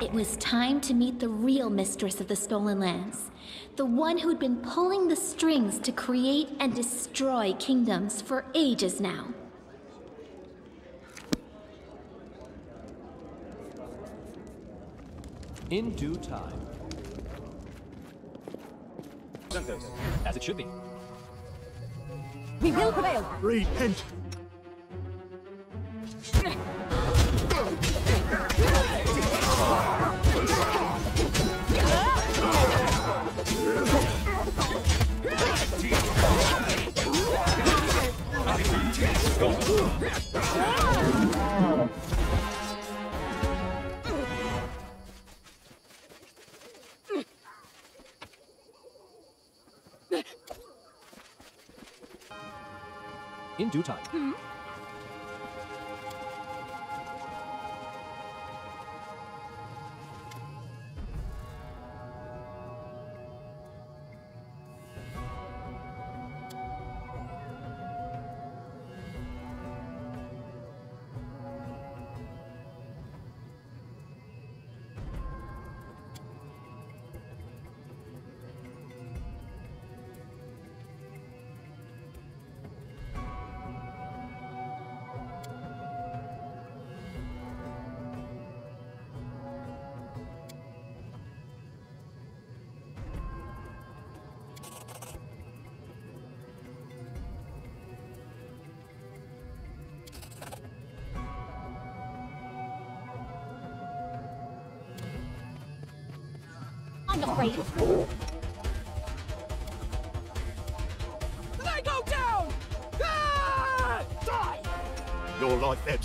It was time to meet the real mistress of the Stolen Lands. The one who'd been pulling the strings to create and destroy kingdoms for ages now. In due time. As it should be. We will prevail. Repent! In due time. I'm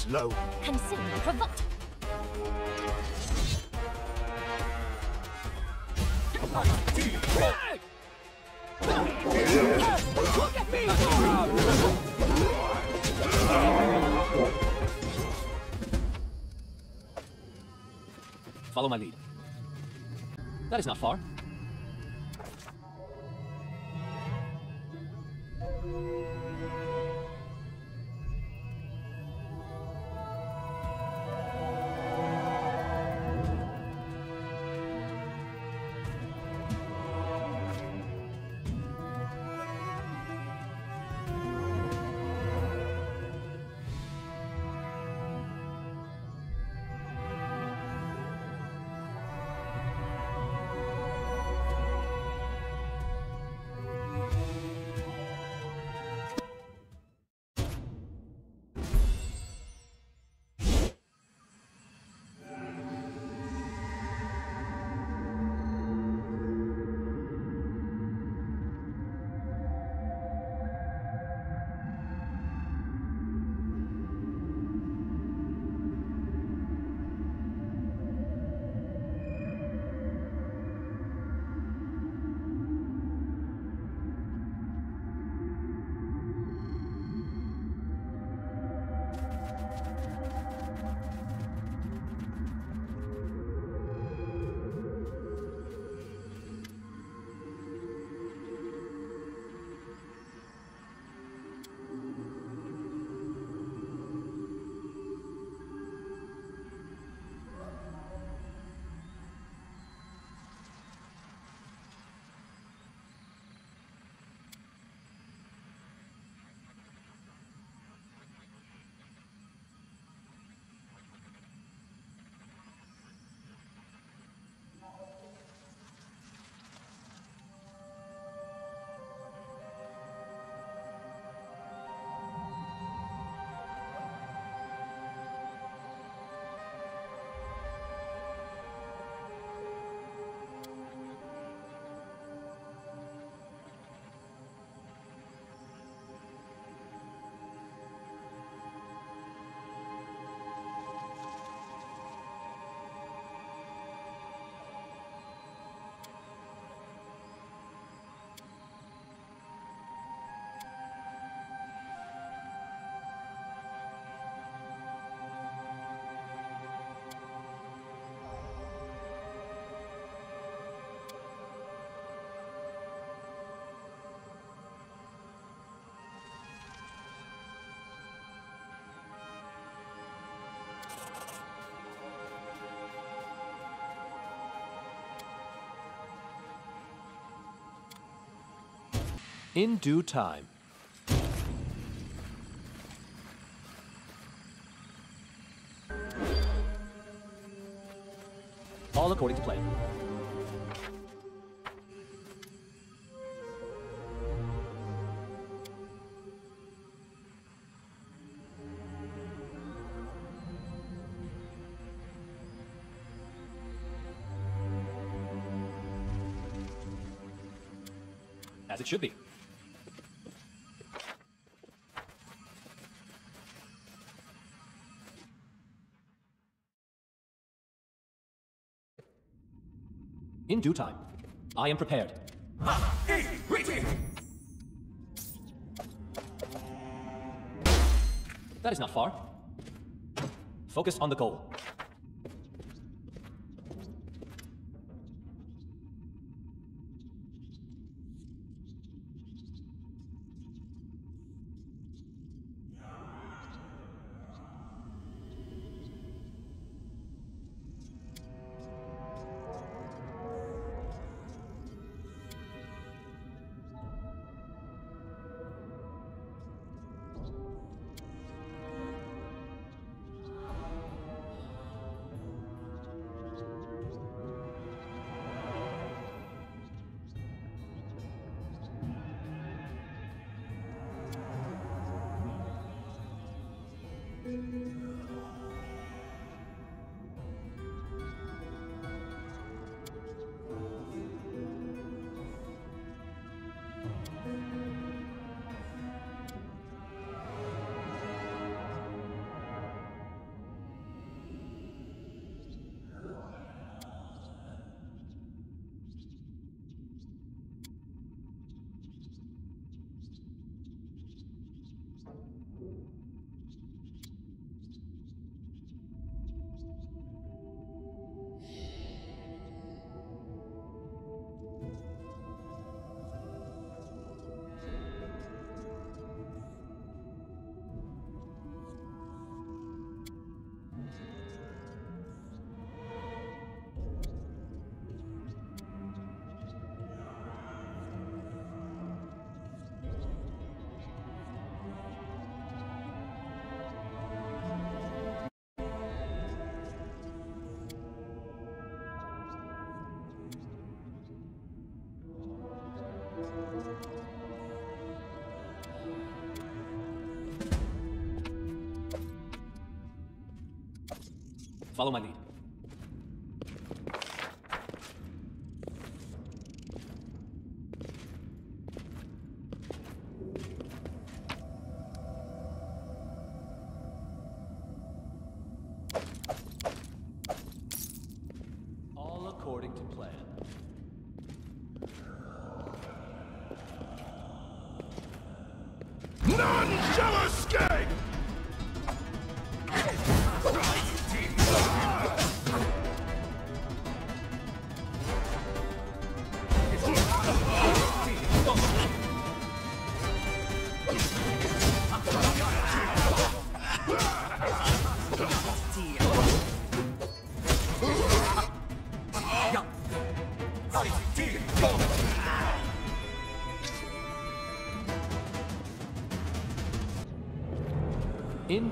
Your low. Consider provoked. Look at me, Zora! Follow my lead. That is not far. In due time. All according to plan. In due time. I am prepared. That is not far. Focus on the goal. Follow my lead.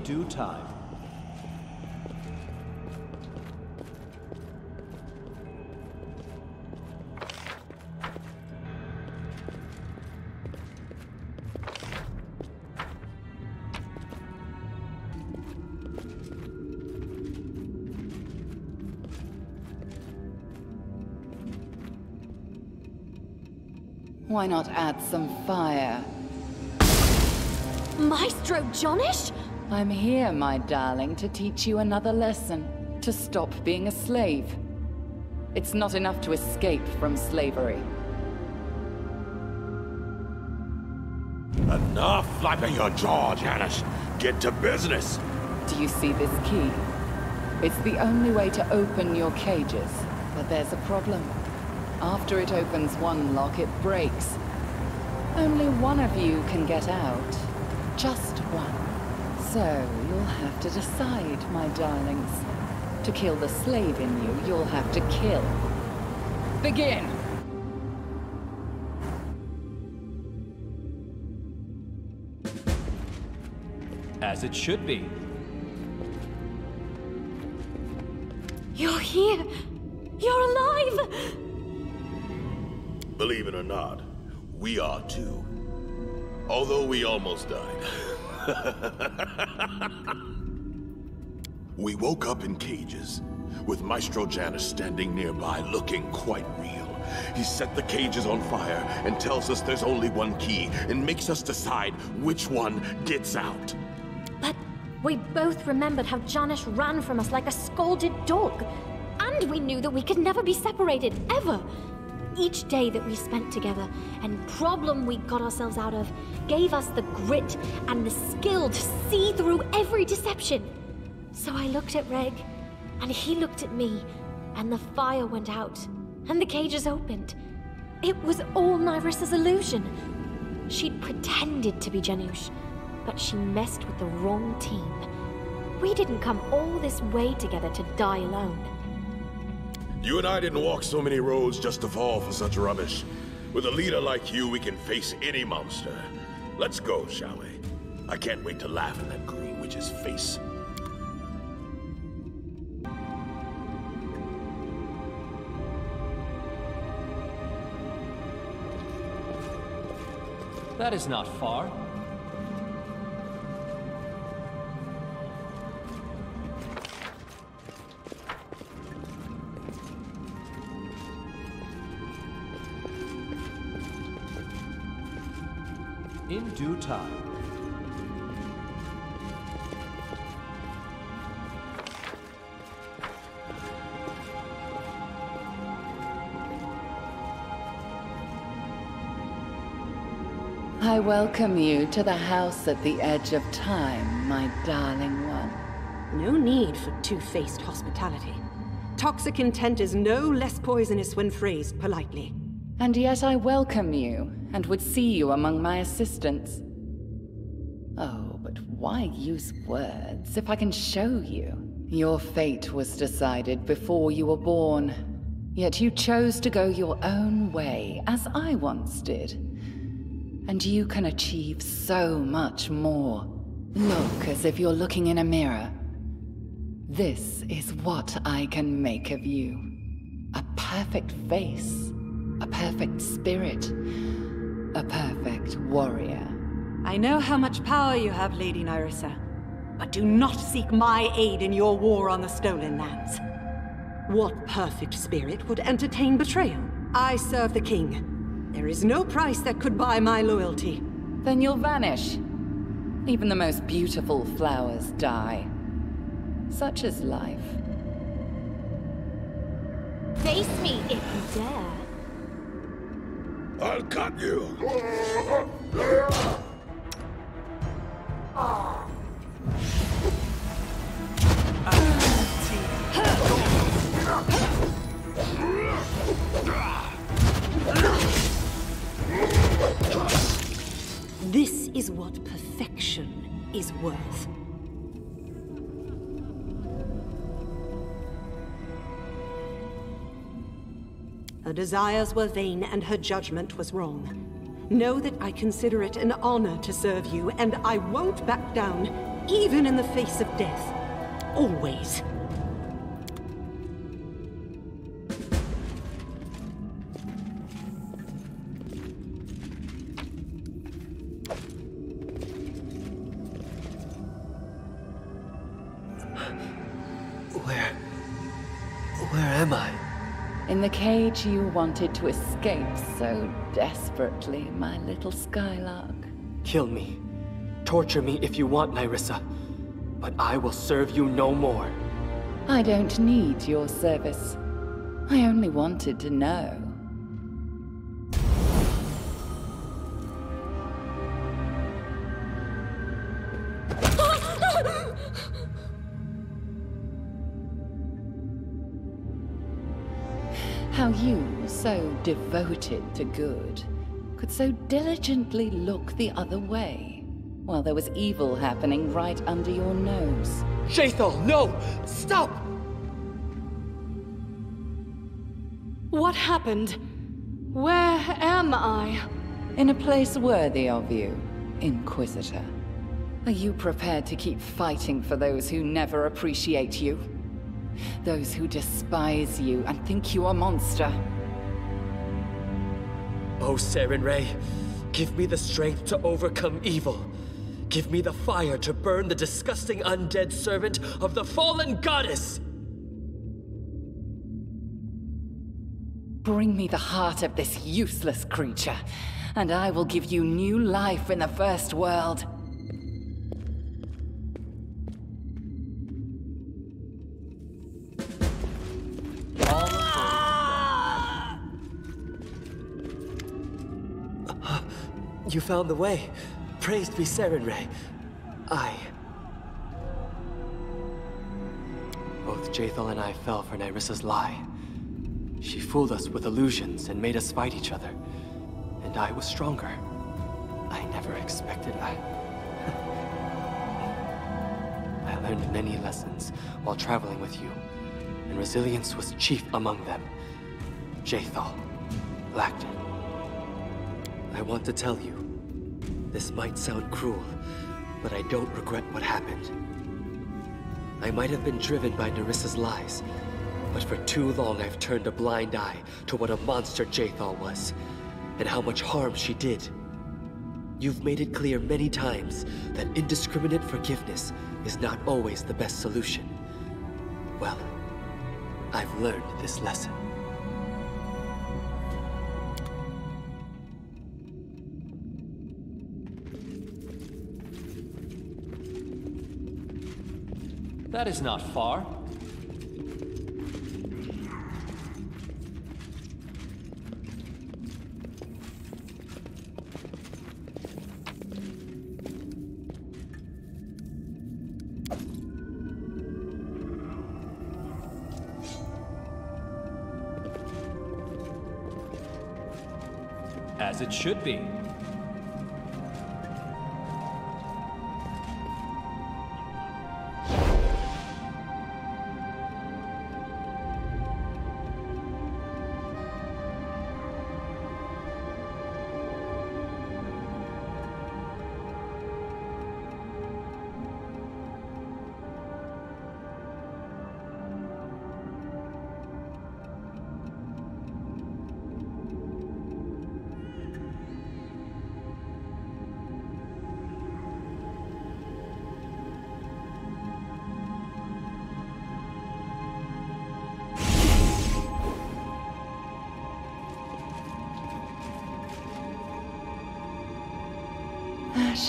Due time. Why not add some fire? Maestro Janush? I'm here, my darling, to teach you another lesson. To stop being a slave. It's not enough to escape from slavery. Enough flapping your jaw, Janush. Get to business. Do you see this key? It's the only way to open your cages. But there's a problem. After it opens one lock, it breaks. Only one of you can get out. So, you'll have to decide, my darlings. To kill the slave in you, you'll have to kill. Begin! As it should be. You're here! You're alive! Believe it or not, we are too. Although we almost died. we woke up in cages, with Maestro Janush standing nearby looking quite real. He set the cages on fire and tells us there's only one key and makes us decide which one gets out. But we both remembered how Janush ran from us like a scolded dog. And we knew that we could never be separated, ever. Each day that we spent together and problem we got ourselves out of gave us the grit and the skill to see through every deception. So I looked at Reg, and he looked at me, and the fire went out, and the cages opened. It was all Nyrissa's illusion. She'd pretended to be Janush, but she messed with the wrong team. We didn't come all this way together to die alone. You and I didn't walk so many roads just to fall for such rubbish. With a leader like you, we can face any monster. Let's go, shall we? I can't wait to laugh in that green witch's face. That is not far. Due time. I welcome you to the house at the edge of time, my darling one. No need for two-faced hospitality. Toxic intent is no less poisonous when phrased politely. And yet I welcome you, and would see you among my assistants. Oh, but why use words if I can show you? Your fate was decided before you were born. Yet you chose to go your own way, as I once did. And you can achieve so much more. Look as if you're looking in a mirror. This is what I can make of you. A perfect face, a perfect spirit, a perfect warrior. I know how much power you have, Lady Nyrissa, but do not seek my aid in your war on the Stolen Lands. What perfect spirit would entertain betrayal? I serve the king. There is no price that could buy my loyalty. Then you'll vanish. Even the most beautiful flowers die. Such is life. Face me if you dare. I'll cut you! This is what perfection is worth. Her desires were vain and her judgment was wrong. Know that I consider it an honor to serve you, and I won't back down, even in the face of death. Always. Cage you wanted to escape so desperately, my little Skylark. Kill me. Torture me if you want, Nyrissa. But I will serve you no more. I don't need your service. I only wanted to know. Devoted to good, could so diligently look the other way, while there was evil happening right under your nose. Jaethal, no! Stop! What happened? Where am I? In a place worthy of you, Inquisitor. Are you prepared to keep fighting for those who never appreciate you? Those who despise you and think you a monster? Oh, Sarenrae, give me the strength to overcome evil. Give me the fire to burn the disgusting undead servant of the fallen goddess! Bring me the heart of this useless creature, and I will give you new life in the First World. You found the way. Praised be Sarenrae. I... Both Jaethal and I fell for Nyrissa's lie. She fooled us with illusions and made us fight each other. And I was stronger. I never expected I... I learned many lessons while traveling with you, and resilience was chief among them. Jaethal lacked it. I want to tell you, this might sound cruel, but I don't regret what happened. I might have been driven by Nyrissa's lies, but for too long I've turned a blind eye to what a monster Jaethal was, and how much harm she did. You've made it clear many times that indiscriminate forgiveness is not always the best solution. Well, I've learned this lesson. That is not far. As it should be.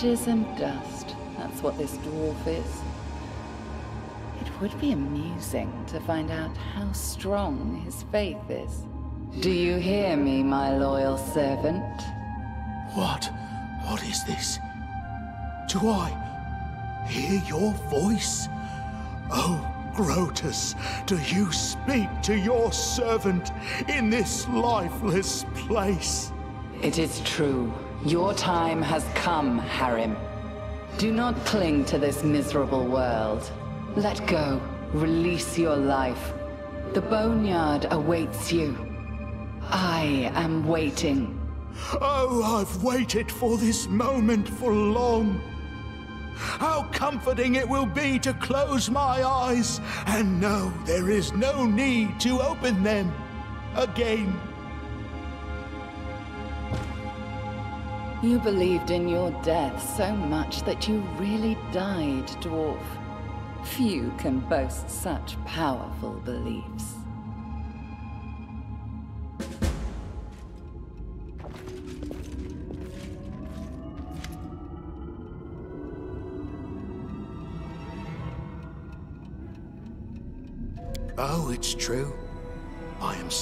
Ashes and dust. That's what this dwarf is. It would be amusing to find out how strong his faith is. Do you hear me, my loyal servant? What? What is this? Do I hear your voice? Oh, Groetus, do you speak to your servant in this lifeless place? It is true. Your time has come, Harrim. Do not cling to this miserable world. Let go. Release your life. The Boneyard awaits you. I am waiting. Oh, I've waited for this moment for long. How comforting it will be to close my eyes and know there is no need to open them again. You believed in your death so much that you really died, dwarf. Few can boast such powerful beliefs. Oh, it's true.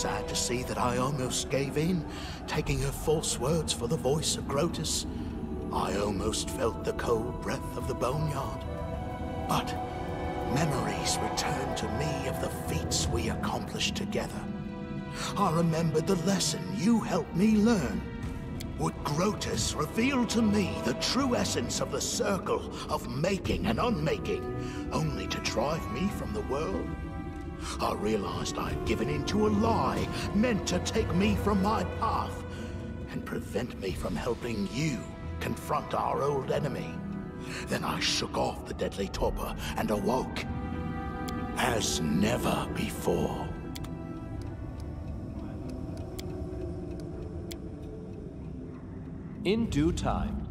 Sad to see that I almost gave in, taking her false words for the voice of Groetus. I almost felt the cold breath of the boneyard. But memories returned to me of the feats we accomplished together. I remembered the lesson you helped me learn. Would Groetus reveal to me the true essence of the circle of making and unmaking, only to drive me from the world? I realized I had given in to a lie meant to take me from my path and prevent me from helping you confront our old enemy. Then I shook off the deadly torpor and awoke. As never before. In due time.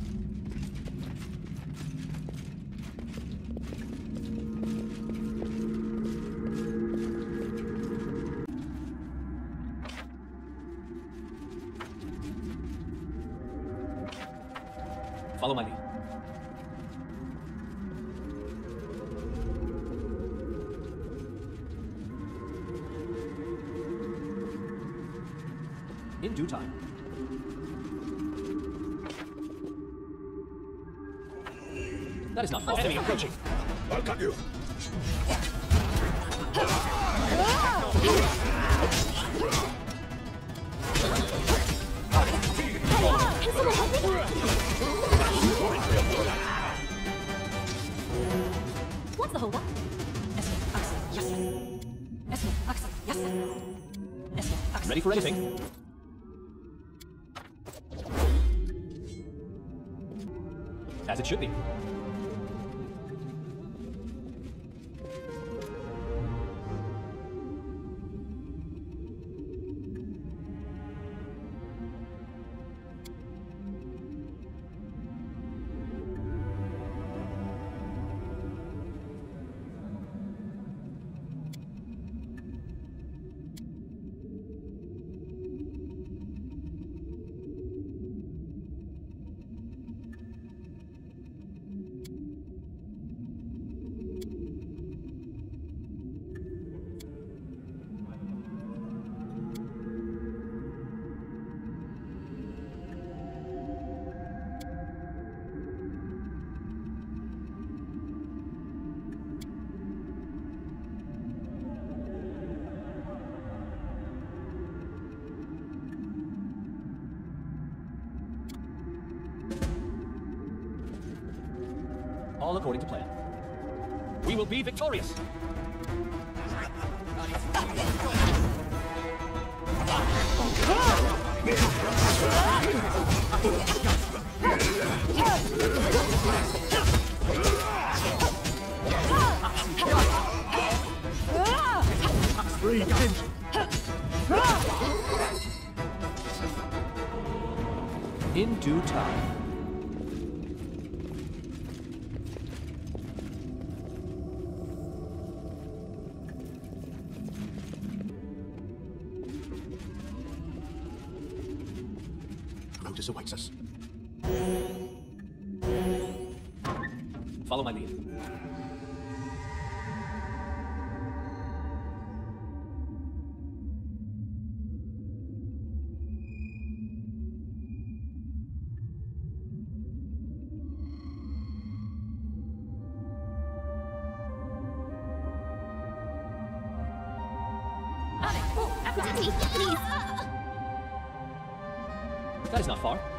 Ready for anything. As it should be. Please. That is not far.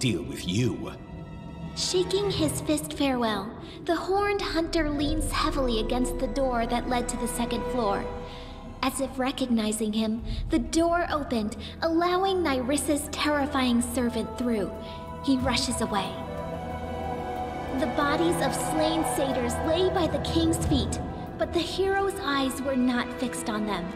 Deal with you. Shaking his fist farewell, the horned hunter leans heavily against the door that led to the second floor. As if recognizing him, the door opened, allowing Nyrissa's terrifying servant through. He rushes away. The bodies of slain satyrs lay by the king's feet, but the hero's eyes were not fixed on them.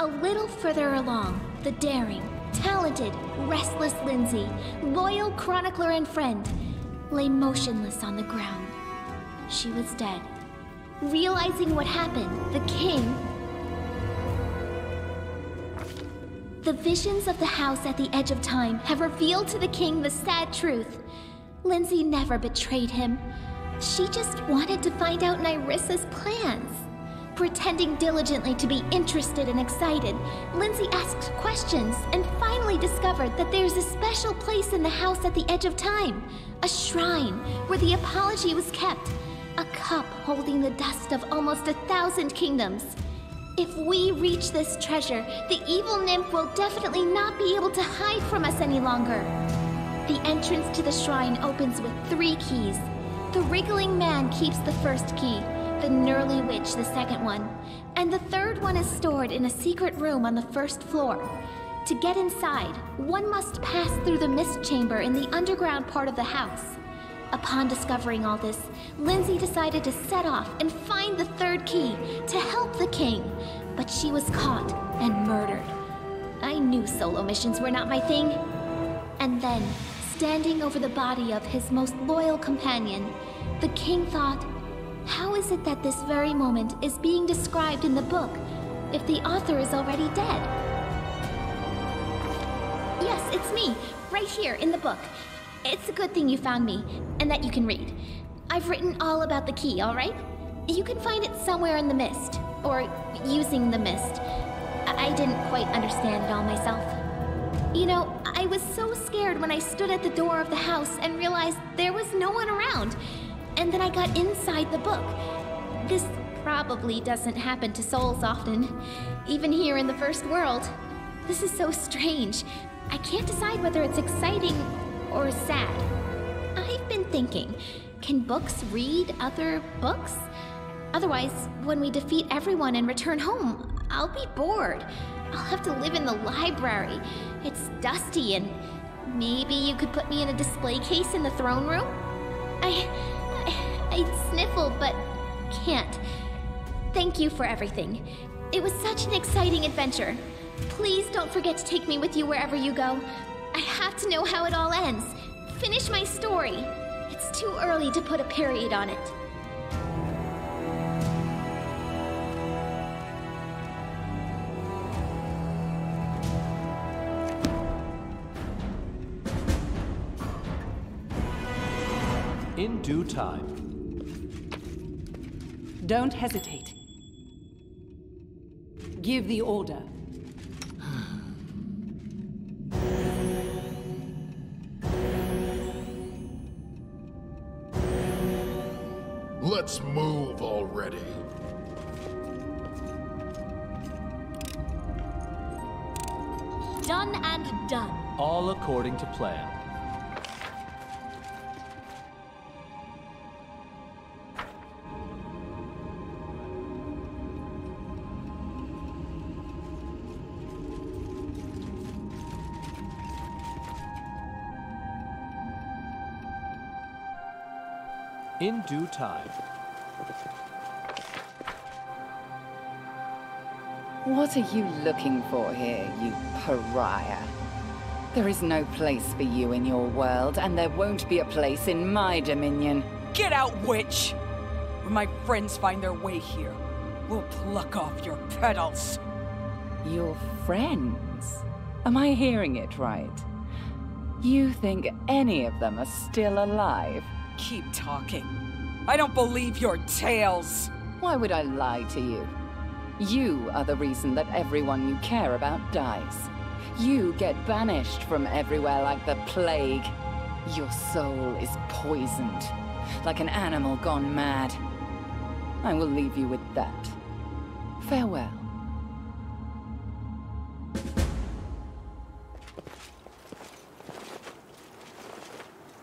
A little further along, the daring, talented, restless Linzi, loyal chronicler and friend, lay motionless on the ground. She was dead. Realizing what happened, the king... The visions of the house at the edge of time have revealed to the king the sad truth. Linzi never betrayed him. She just wanted to find out Nyrissa's plans. Pretending diligently to be interested and excited, Linzi asked questions and finally discovered that there's a special place in the house at the edge of time. A shrine where the apology was kept. A cup holding the dust of almost a thousand kingdoms. If we reach this treasure, the evil nymph will definitely not be able to hide from us any longer. The entrance to the shrine opens with three keys. The wriggling man keeps the first key, the Knurly Witch the second one, and the third one is stored in a secret room on the first floor. To get inside, one must pass through the mist chamber in the underground part of the house. Upon discovering all this, Linzi decided to set off and find the third key to help the king, but she was caught and murdered. I knew solo missions were not my thing. And then, standing over the body of his most loyal companion, the king thought, how is it that this very moment is being described in the book if the author is already dead? Yes, it's me, right here in the book. It's a good thing you found me, and that you can read. I've written all about the key, alright? You can find it somewhere in the mist, or using the mist. I didn't quite understand it all myself. You know, I was so scared when I stood at the door of the house and realized there was no one around. And then I got inside the book. This probably doesn't happen to souls often, even here in the First World. This is so strange. I can't decide whether it's exciting or sad. I've been thinking, can books read other books? Otherwise, when we defeat everyone and return home, I'll be bored. I'll have to live in the library. It's dusty and maybe you could put me in a display case in the throne room? I... Sniffle, but can't. Thank you for everything. It was such an exciting adventure. Please don't forget to take me with you wherever you go. I have to know how it all ends. Finish my story. It's too early to put a period on it. In due time. Don't hesitate. Give the order. Let's move already. Done and done. All according to plan. In due time. What are you looking for here, you pariah? There is no place for you in your world, and there won't be a place in my dominion. Get out, witch! When my friends find their way here, we'll pluck off your petals. Your friends? Am I hearing it right? You think any of them are still alive? Keep talking. I don't believe your tales. Why would I lie to you? You are the reason that everyone you care about dies. You get banished from everywhere like the plague. Your soul is poisoned, like an animal gone mad. I will leave you with that. Farewell.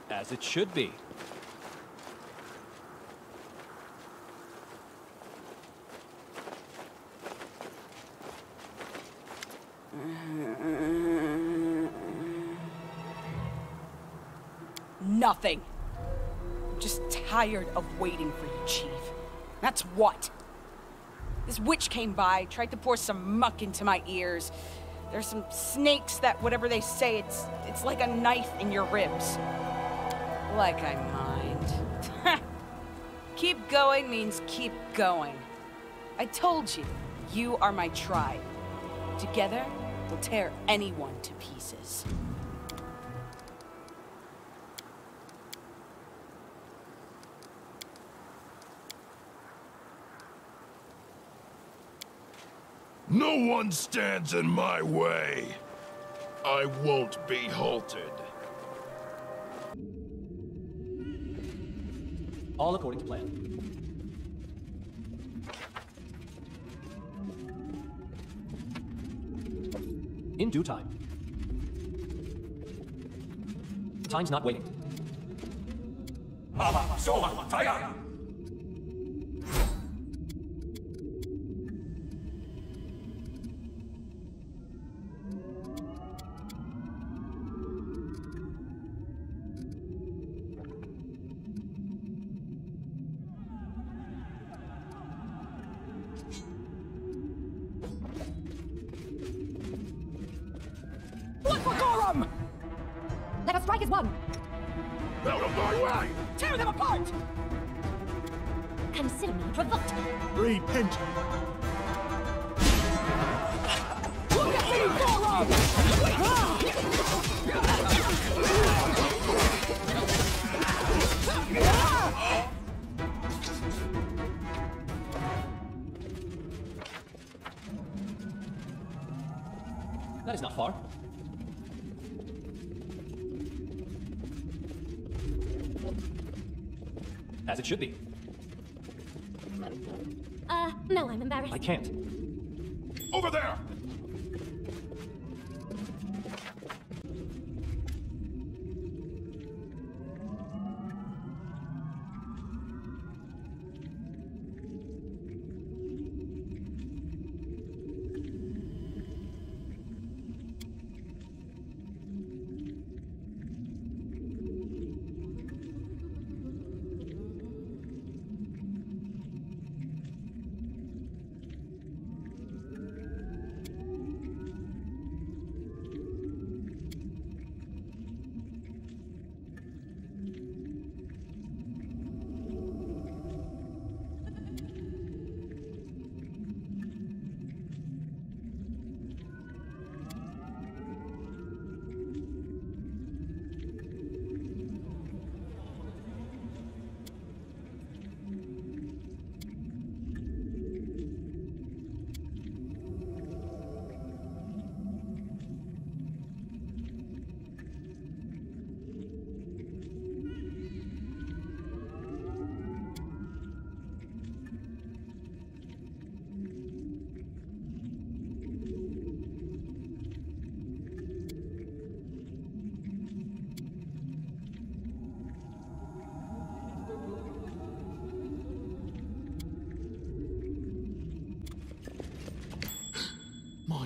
As it should be. Nothing. I'm just tired of waiting for you, Chief. That's what. This witch came by, tried to pour some muck into my ears. There's some snakes that, whatever they say, it's it's like a knife in your ribs. Like I mind. keep going means keep going. I told you, you are my tribe. Together, we'll tear anyone to pieces. No one stands in my way. I won't be halted. All according to plan. In due time. Time's not waiting. Look for Gorum! Let us strike as one! Out of my way! Tear them apart! Consider me provoked! Repent! Look at me, Gorum! That is not far. As it should be. Uh, no, I'm embarrassed. I can't. Over there!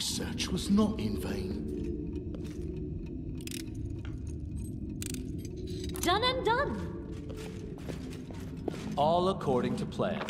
Search was not in vain. Done and done! All according to plan.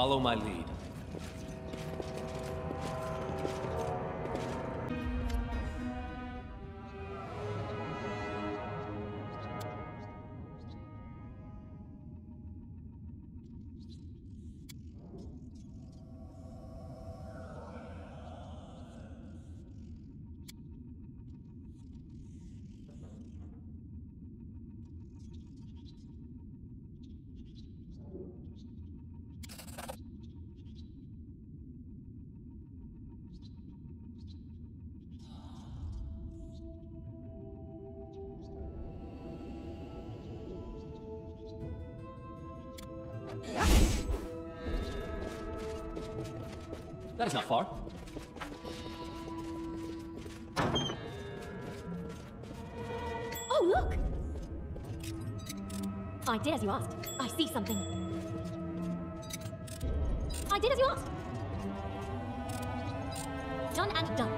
Follow my lead. That is not far. Oh, look! I did as you asked. I see something. I did as you asked. Done and done.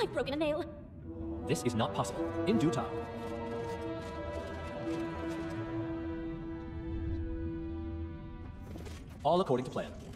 I've broken a nail. This is not possible. In due time. All according to plan.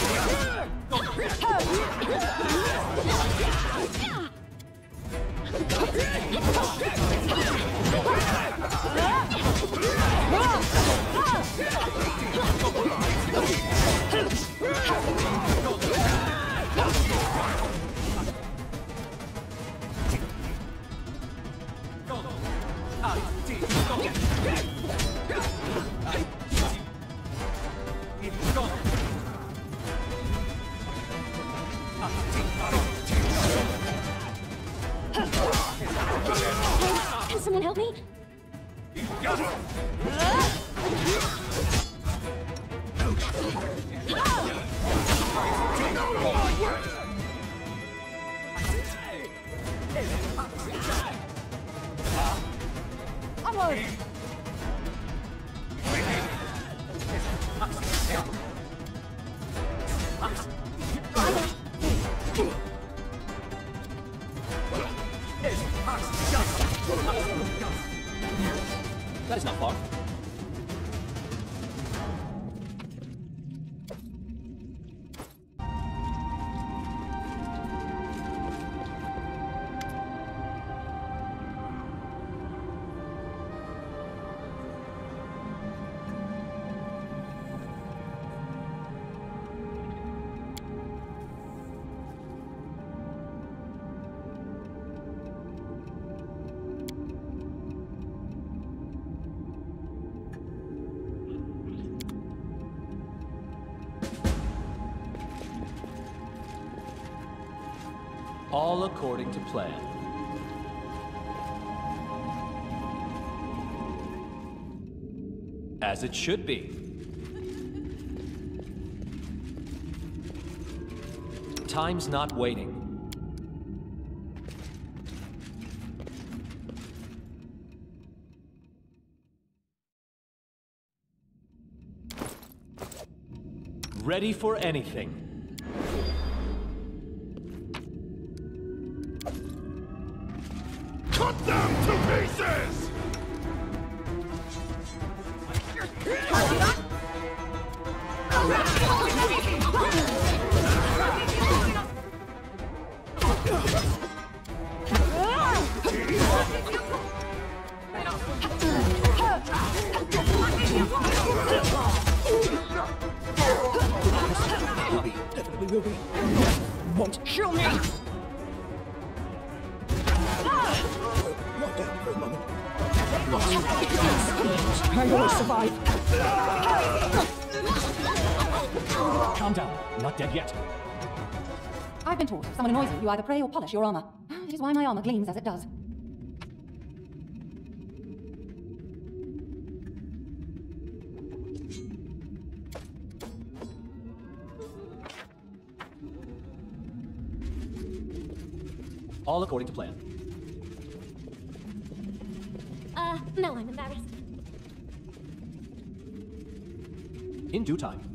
Does it matter? Run them through! Let's hear you cry! Do not fall down. As it should be. Superior! Can someone help me? All according to plan. As it should be. Time's not waiting. Ready for anything. Someone annoys you, you either pray or polish your armor. It is why my armor gleams as it does. All according to plan. Uh, no, I'm embarrassed. In due time.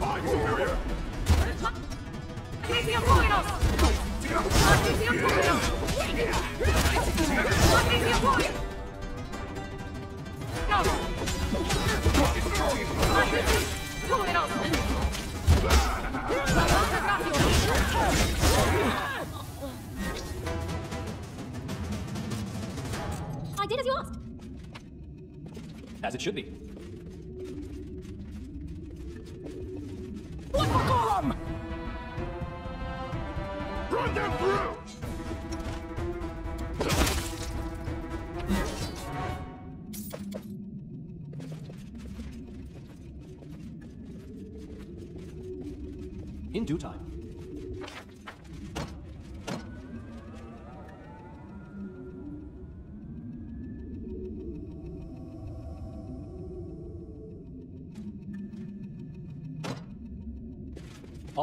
I did as you asked. As it should be. Golem? Run them through! In due time.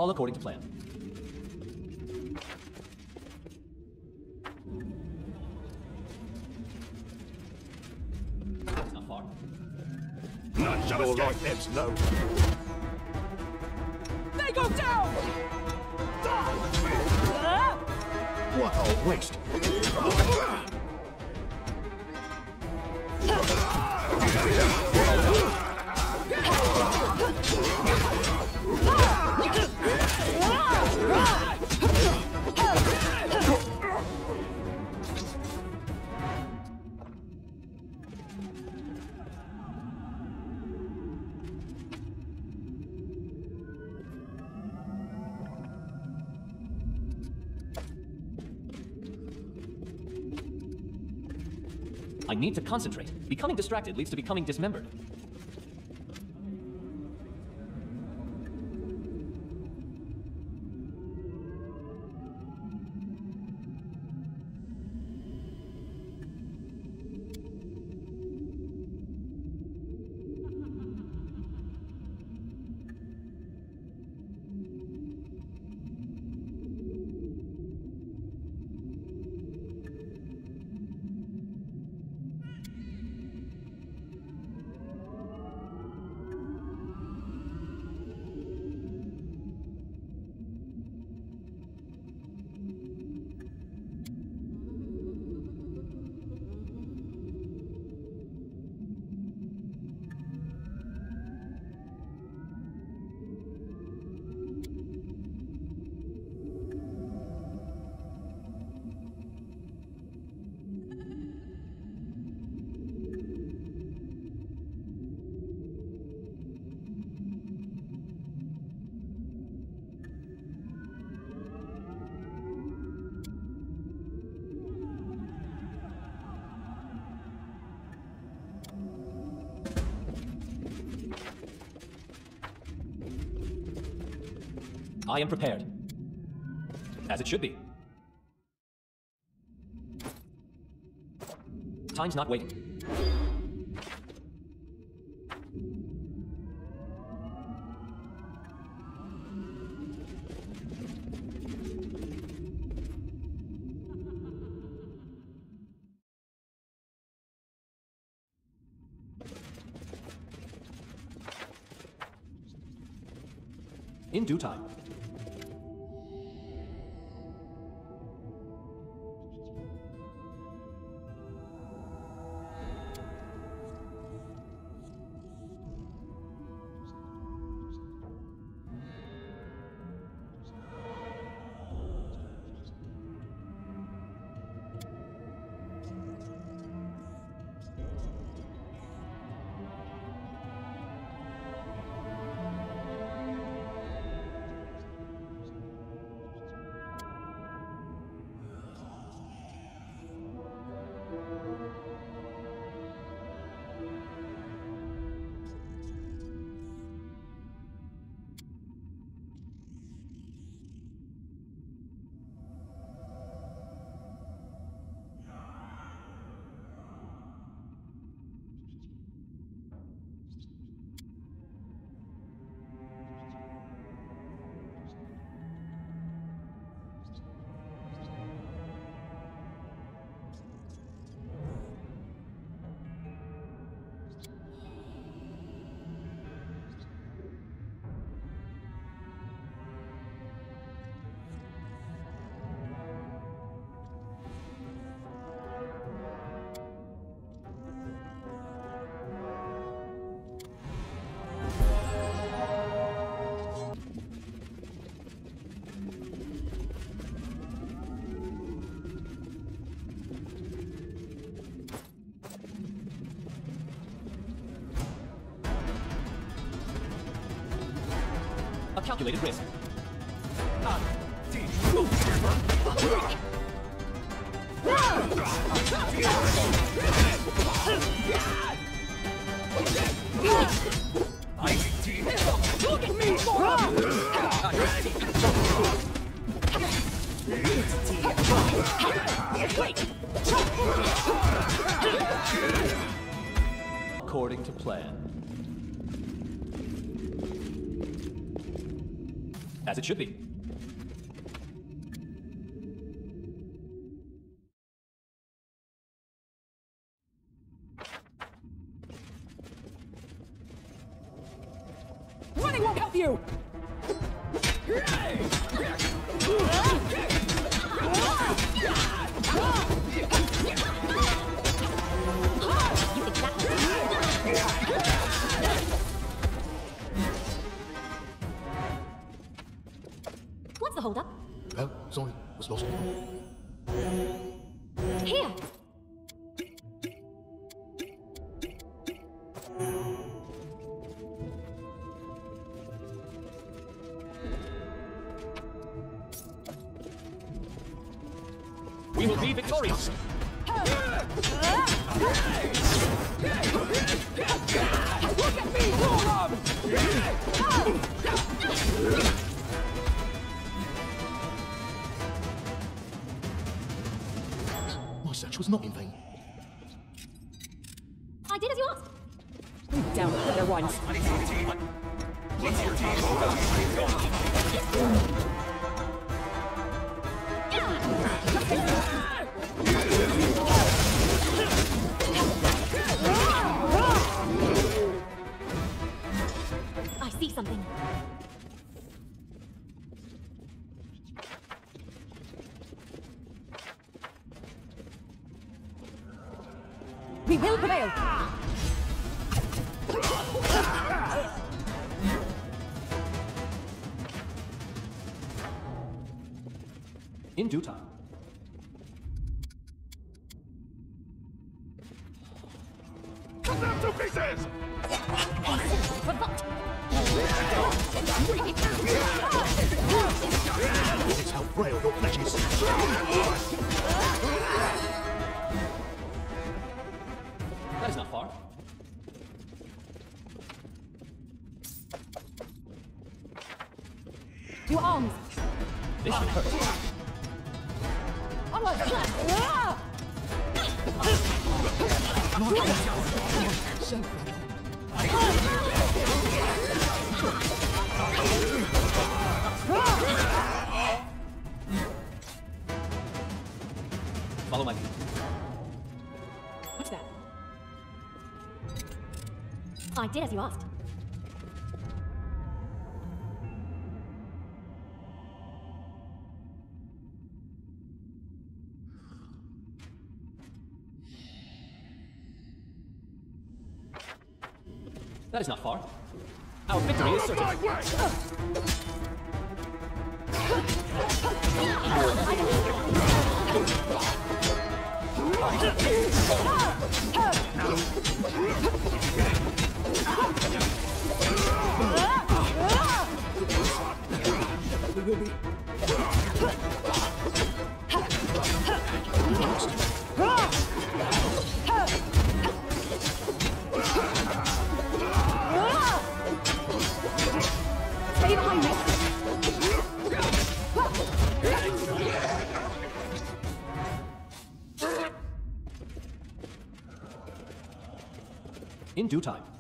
All according to plan. Not far. None shall escape. like them's no. I need to concentrate. Becoming distracted leads to becoming dismembered. I am prepared. As it should be. Time's not waiting. In due time. calculated risk. Ah, it should be. Running won't help you! Here. I did as you asked. That is not far. Our victory is certain. My way! I Lost. in due time.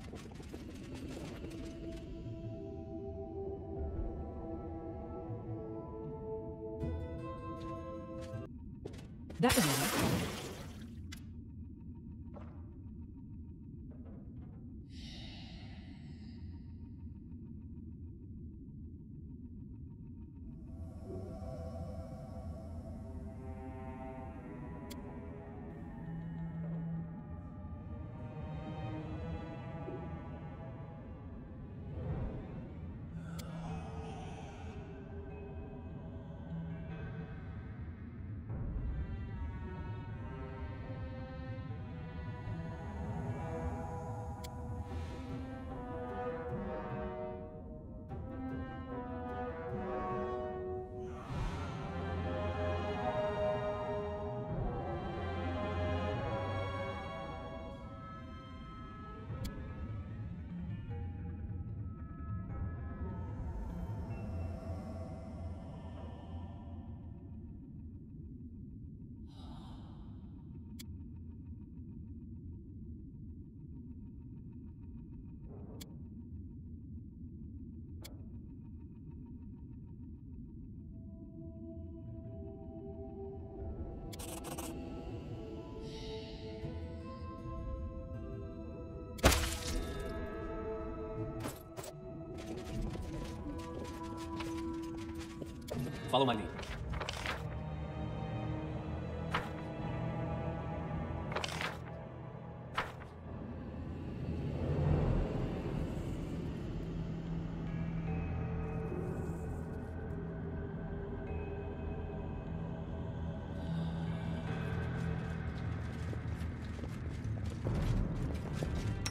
Follow my lead.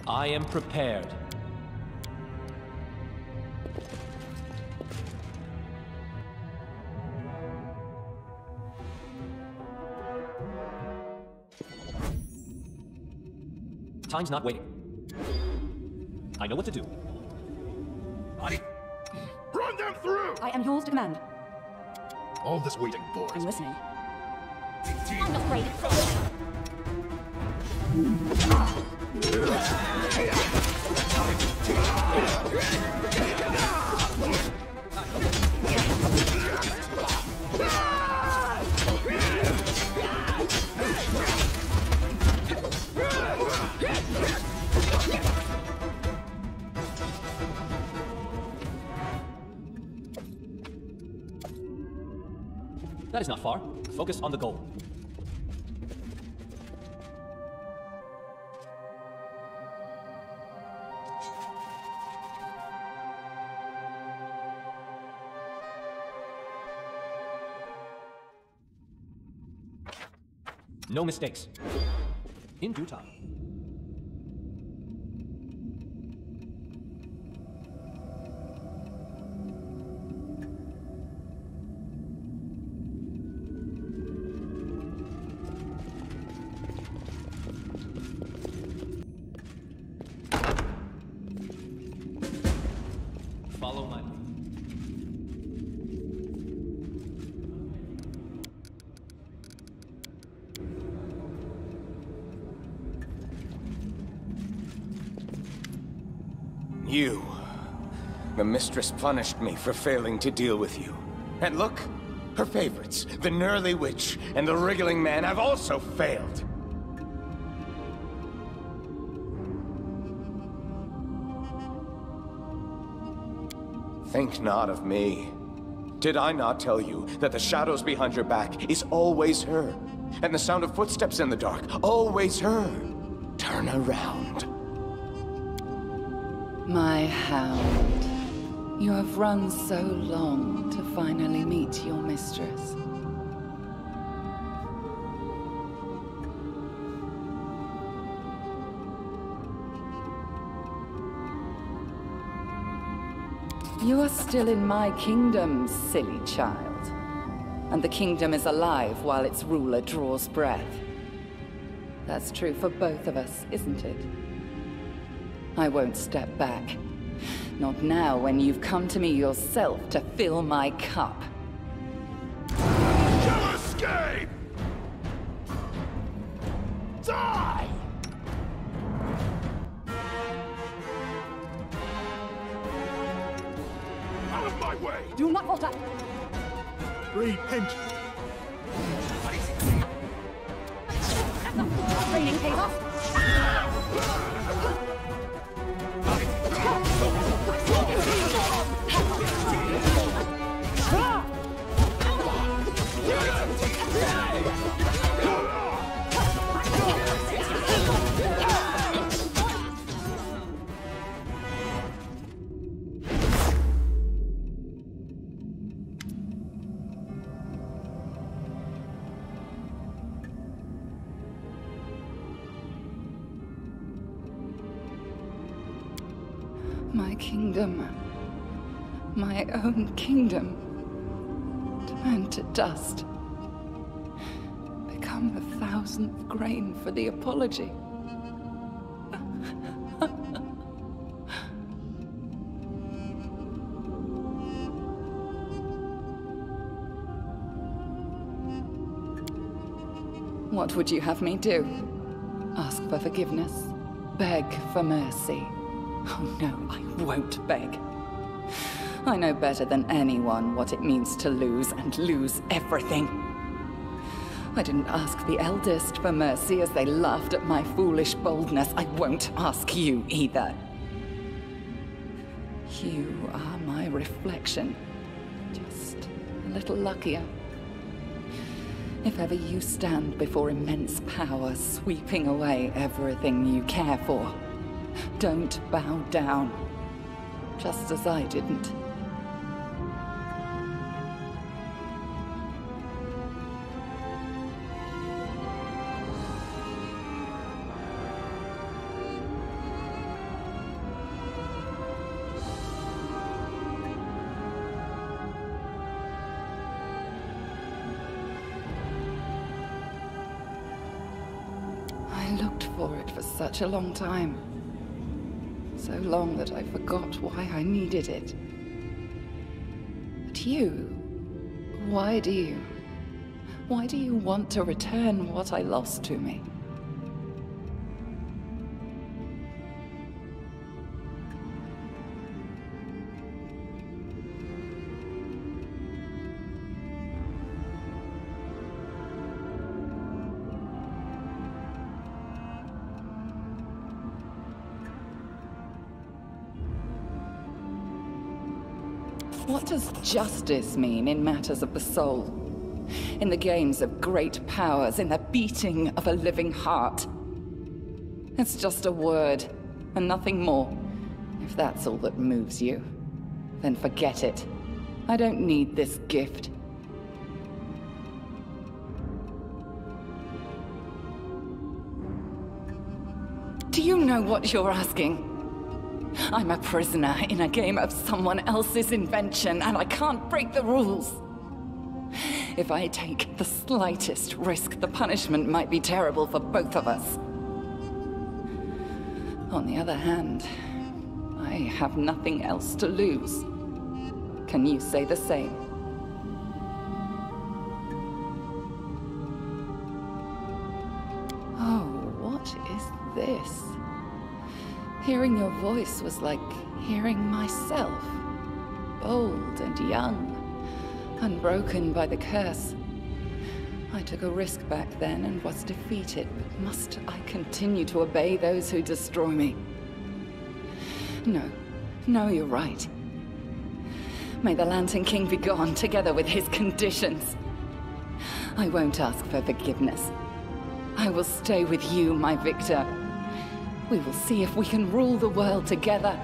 I am prepared. Time's not waiting. I know what to do. I... Run them through! I am yours to command. All this waiting, boys. I'm listening. I'm afraid. Focus on the goal. No mistakes. In due time. The mistress punished me for failing to deal with you. And look, her favorites, the Knurly Witch and the Wriggling Man, have also failed. Think not of me. Did I not tell you that the shadows behind your back is always her? And the sound of footsteps in the dark, always her? Turn around. My hound. You have run so long to finally meet your mistress. You are still in my kingdom, silly child. And the kingdom is alive while its ruler draws breath. That's true for both of us, isn't it? I won't step back. Not now when you've come to me yourself to fill my cup. Shall escape! Die! Out of my way! Do not falter! Repent! Training pays off! Own kingdom. Turn to dust. Become the thousandth grain for the apology. What would you have me do? Ask for forgiveness? Beg for mercy? Oh no, I won't beg. I know better than anyone what it means to lose and lose everything. I didn't ask the eldest for mercy as they laughed at my foolish boldness. I won't ask you either. You are my reflection. Just a little luckier. If ever you stand before immense power sweeping away everything you care for, don't bow down. Just as I didn't. For it for such a long time. So long that I forgot why I needed it. But you, why do you? Why do you want to return what I lost to me? Justice mean in matters of the soul? In the games of great powers, in the beating of a living heart? It's just a word, and nothing more. If that's all that moves you, then forget it. I don't need this gift. Do you know what you're asking? I'm a prisoner in a game of someone else's invention, and I can't break the rules. If I take the slightest risk, the punishment might be terrible for both of us. On the other hand, I have nothing else to lose. Can you say the same? Hearing your voice was like hearing myself. Bold and young, unbroken by the curse. I took a risk back then and was defeated, but must I continue to obey those who destroy me? No, no, you're right. May the Lantern King be gone, together with his conditions. I won't ask for forgiveness. I will stay with you, my victor. We will see if we can rule the world together.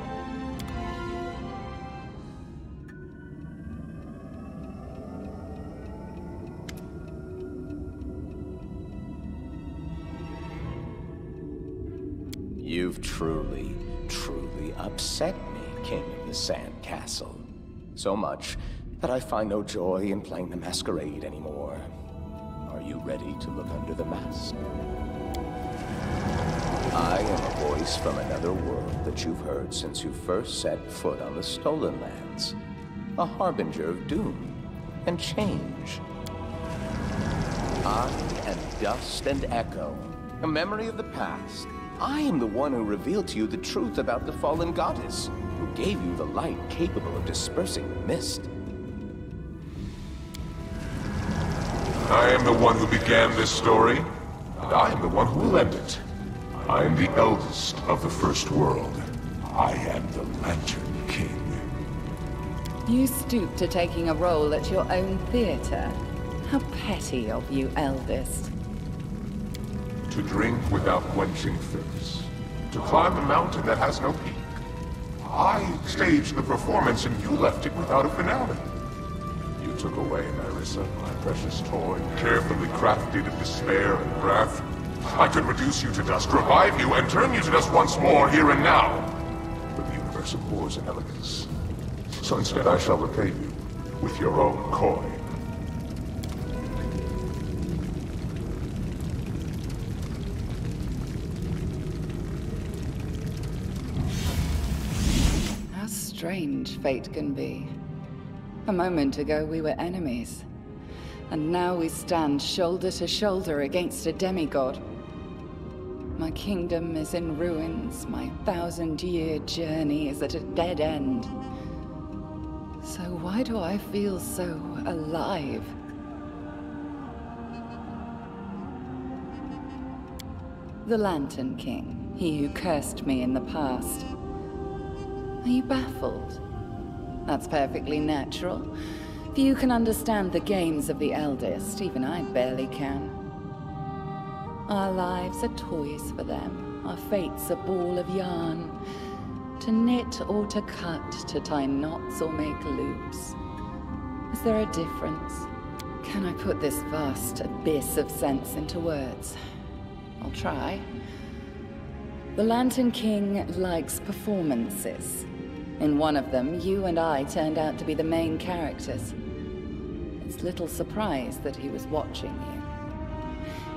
You've truly, truly upset me, King of the Sand Castle. So much that I find no joy in playing the masquerade anymore. Are you ready to look under the mask? I am a voice from another world that you've heard since you first set foot on the Stolen Lands. A harbinger of doom and change. I am dust and echo, a memory of the past. I am the one who revealed to you the truth about the fallen goddess, who gave you the light capable of dispersing the mist. I am the one who began this story, and I am the one who will end it. I am the eldest of the First World. I am the Lantern King. You stoop to taking a role at your own theater. How petty of you, eldest. To drink without quenching thirst. To climb a mountain that has no peak. I staged the performance and you left it without a finale. You took away Nyrissa, my precious toy, carefully crafted in despair and wrath. I could reduce you to dust, revive you, and turn you to dust once more, here and now. But the universe abhors an elegance. So instead I shall repay you with your own coin. How strange fate can be. A moment ago we were enemies. And now we stand shoulder to shoulder against a demigod. My kingdom is in ruins, my thousand-year journey is at a dead end. So why do I feel so alive? The Lantern King, he who cursed me in the past. Are you baffled? That's perfectly natural. Few can understand the games of the eldest, even I barely can. Our lives are toys for them, our fate's a ball of yarn. To knit or to cut, to tie knots or make loops. Is there a difference? Can I put this vast abyss of sense into words? I'll try. The Lantern King likes performances. In one of them, you and I turned out to be the main characters. It's little surprise that he was watching you.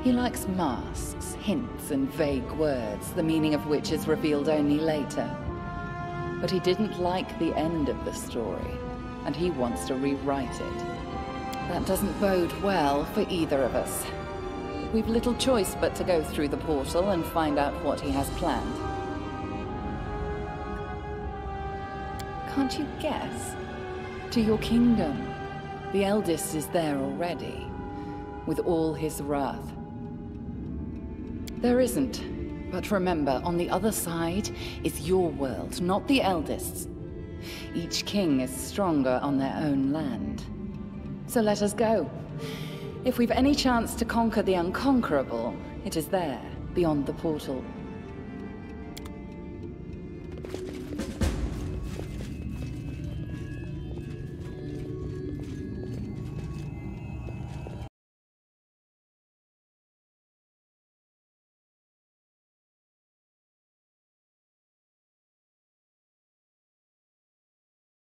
He likes masks, hints, and vague words, the meaning of which is revealed only later. But he didn't like the end of the story, and he wants to rewrite it. That doesn't bode well for either of us. We've little choice but to go through the portal and find out what he has planned. Can't you guess? To your kingdom. The eldest is there already, with all his wrath. There isn't. But remember, on the other side is your world, not the eldest's. Each king is stronger on their own land. So let us go. If we've any chance to conquer the unconquerable, it is there, beyond the portal.